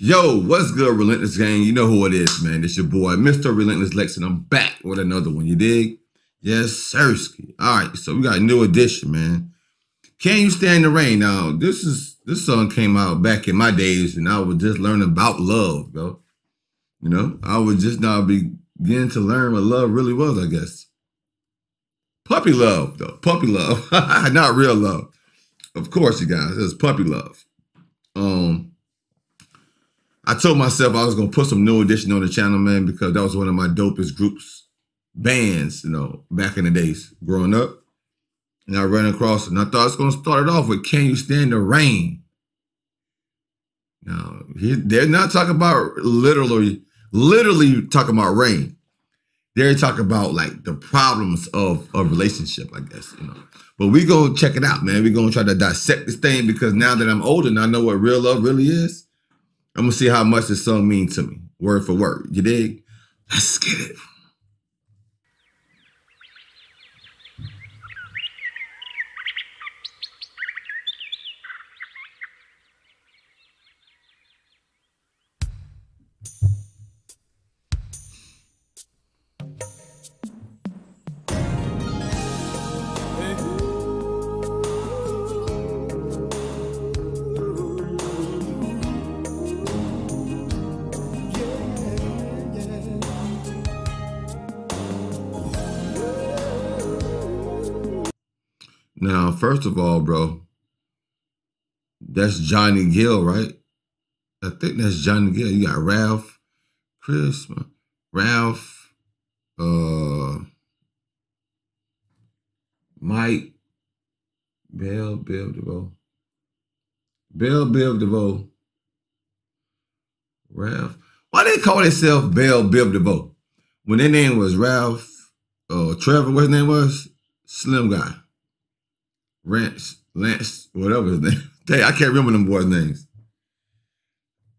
Yo, what's good, Relentless Gang? You know who it is, man. It's your boy, Mr. Relentless Lex, and I'm back with another one. You dig? Yes, Sirski. All right, so we got a new edition, man. Can you stand the rain? Now, this is this song came out back in my days, and I was just learning about love, bro. You know, I was just now beginning to learn what love really was, I guess. Puppy love, though. Puppy love. Not real love. Of course, you guys. It's puppy love. Um, I told myself I was gonna put some new edition on the channel, man, because that was one of my dopest groups, bands, you know, back in the days growing up. And I ran across and I thought I was gonna start it off with "Can You Stand the Rain?" Now, he, they're not talking about literally, literally talking about rain. They're talking about like the problems of a relationship, I guess, you know. But we gonna check it out, man. we gonna try to dissect this thing because now that I'm older and I know what real love really is, I'm gonna see how much this song means to me, word for word. You dig? Let's get it. Now, first of all, bro, that's Johnny Gill, right? I think that's Johnny Gill. You got Ralph, Chris, Ralph, uh, Mike, Bill, Bill DeVoe, Bill, Bill DeVoe, Ralph. Why they call themselves Bell, Bill DeVoe? When their name was Ralph, uh, Trevor, what his name was? Slim guy. Rance, Lance, whatever his name. Dang, I can't remember them boys' names.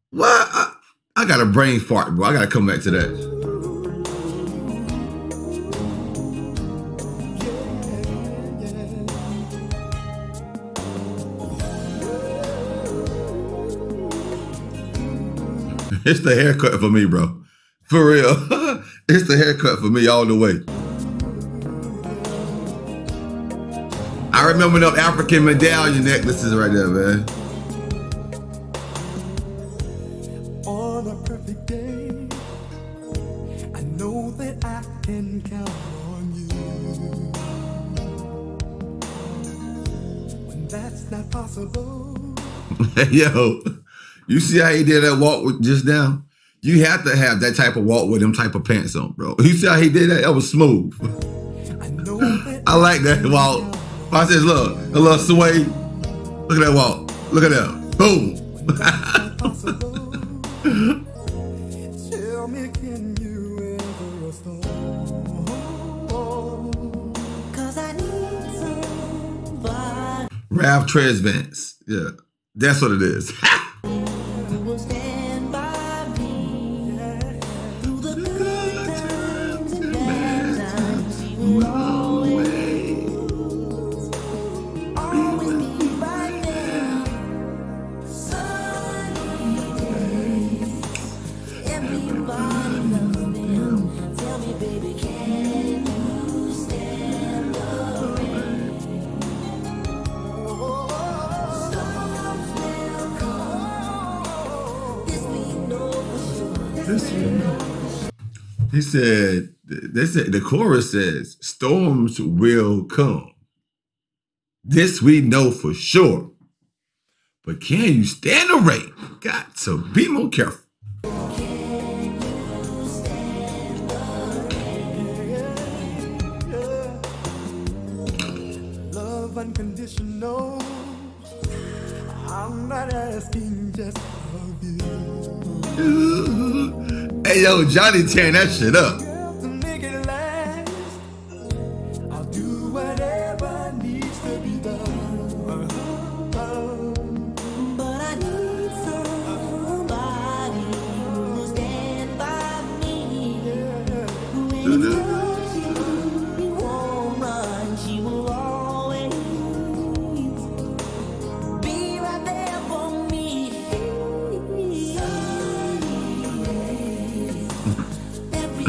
What? I, I got a brain fart, bro. I got to come back to that. it's the haircut for me, bro. For real. it's the haircut for me all the way. I remember them African medallion necklaces right there, man. On a perfect day, I know that I can count on you. When that's not possible. Yo, you see how he did that walk with just now? You have to have that type of walk with them type of pants on, bro. You see how he did that? That was smooth. I, I like that walk. Watch this, look. A little sway. Look at that walk. Look at that. Boom. Ralph Tresvant. Yeah. That's what it is. He said, they said the chorus says, storms will come. This we know for sure. But can you stand the rain? Got to be more careful. Unconditional. I'm not asking just of you. Hey, yo, Johnny tearing that shit up.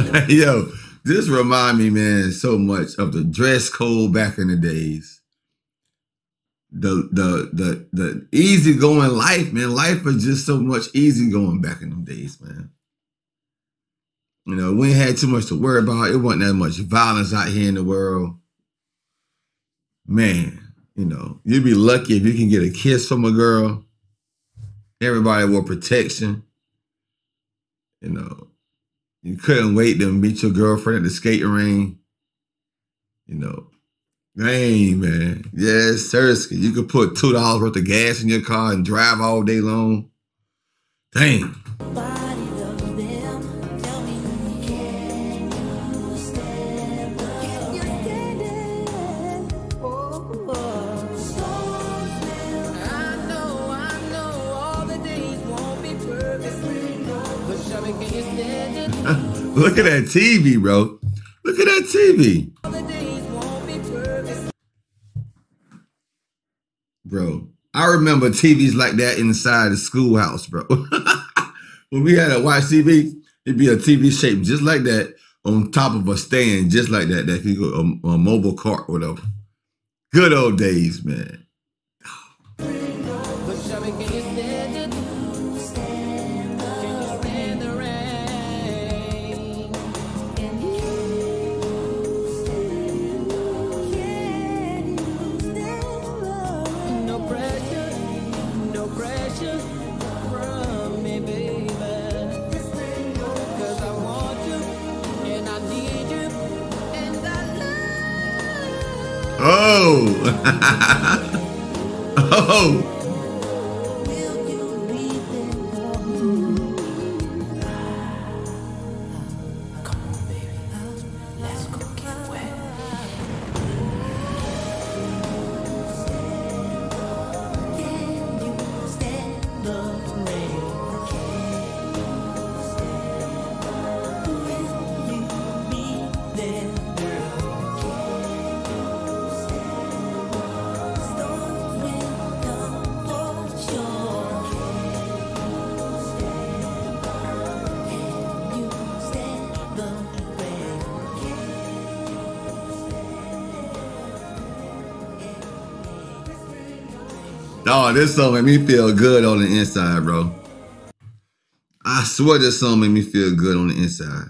Yo, this remind me, man, so much of the dress code back in the days. The the the the easy going life, man. Life was just so much easy going back in them days, man. You know, we had too much to worry about. It wasn't that much violence out here in the world. Man, you know, you'd be lucky if you can get a kiss from a girl. Everybody wore protection. You know, you couldn't wait to meet your girlfriend at the skating ring. You know, dang, man. Yes, seriously. You could put $2 worth of gas in your car and drive all day long. Dang. Look at that TV, bro. Look at that TV. Bro, I remember TVs like that inside the schoolhouse, bro. when we had to watch TV, it'd be a TV shaped just like that on top of a stand, just like that. That could go a, a mobile cart, whatever. Good old days, man. Oh. oh. Oh, this song made me feel good on the inside, bro. I swear this song made me feel good on the inside.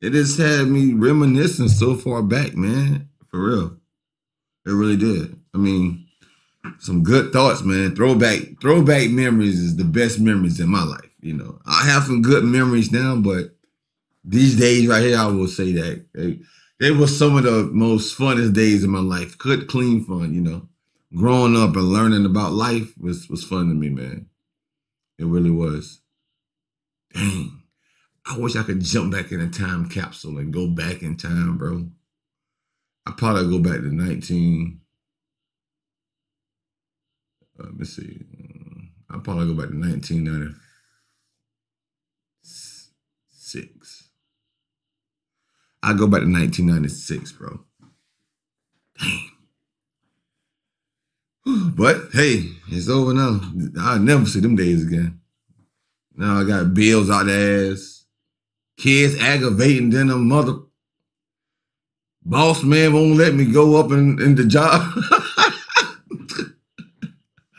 It just had me reminiscing so far back, man. For real. It really did. I mean, some good thoughts, man. Throwback, throwback memories is the best memories in my life. You know, I have some good memories now, but these days right here, I will say that they, they were some of the most funnest days of my life. Good, clean fun, you know growing up and learning about life was was fun to me, man. It really was. Dang. I wish I could jump back in a time capsule and go back in time, bro. I probably go back to 19. Uh, let me see. i probably go back to 1996. I go back to 1996, bro. But hey, it's over now. I'll never see them days again. Now I got bills out the ass. Kids aggravating than a mother. Boss man won't let me go up in, in the job.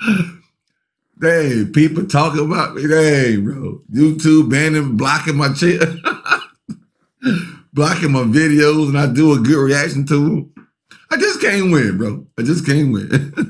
Dang, people talking about me. Dang, bro. YouTube banning, blocking my shit. blocking my videos and I do a good reaction to them. I just can't win, bro. I just can't win.